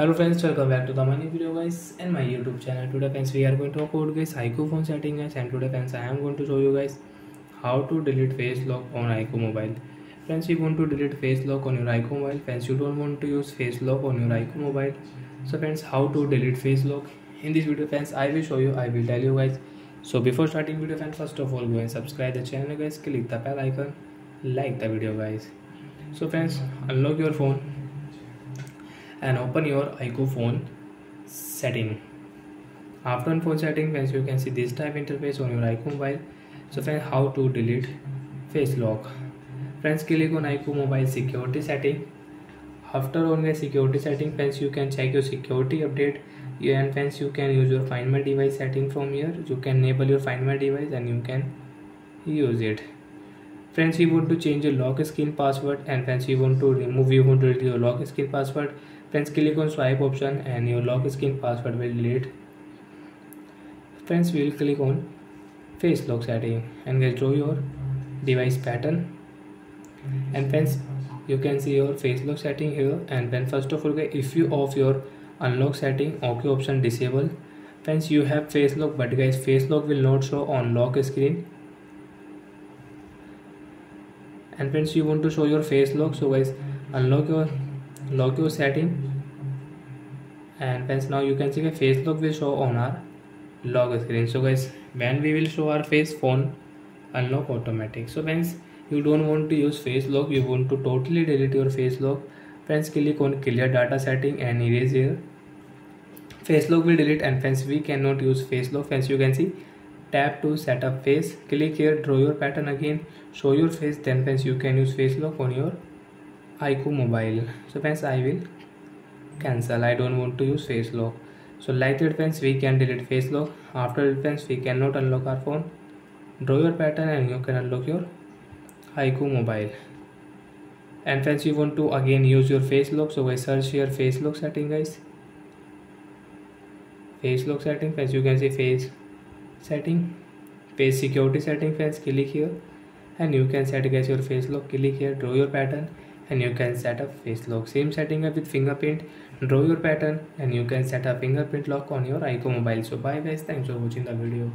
Hello friends welcome back to the my new video guys and my YouTube channel today friends we are going to अकोड guys iQOO phone setting and today friends I am going to show you guys how to delete face lock on iQOO mobile friends you going to delete face lock on your iQOO mobile friends you don't want to use face lock on your iQOO mobile so friends how to delete face lock in this video friends I will show you I will tell you guys so before starting video friends first of all go and subscribe the channel guys click the bell icon like the video guys so friends unlock your phone and open your iQOO phone setting. After on phone setting friends you can see this type interface on your iQOO mobile. So friends how to delete face lock? Friends click on iQOO mobile security setting. After on the security setting friends you can check your security update. And friends you can use your find my device setting from here. You can enable your find my device and you can use it friends you want to change your lock screen password and friends you want to remove you want to delete your lock screen password. Friends click on swipe option and your lock screen password will delete. Friends we will click on face lock setting and guys draw your device pattern. And friends you can see your face lock setting here. And then first of all if you off your unlock setting ok option disable. Friends you have face lock but guys face lock will not show on lock screen and friends you want to show your face lock. So guys unlock your lock your setting. And friends now you can see the face lock will show on our lock screen. So guys when we will show our face phone unlock automatic. So friends you don't want to use face lock. You want to totally delete your face lock. Friends click on clear data setting and erase here face lock will delete. And friends we cannot use face lock. Friends you can see tap to set up face. Click here draw your pattern again. Show your face. Then friends you can use face lock on your iQOO mobile. So friends i will cancel. I don't want to use face lock. So like that friends we can delete face lock. After that friends we cannot unlock our phone. Draw your pattern and you can unlock your iQOO mobile. And friends you want to again use your face lock. So guys search here face lock setting guys. Face lock setting friends you can see face setting face security setting friends click here. And you can set guys your face lock click here draw your pattern. And you can set up face lock same setting up with fingerprint. Draw your pattern and you can set up fingerprint lock on your iQOO mobile. So bye guys thanks for watching the video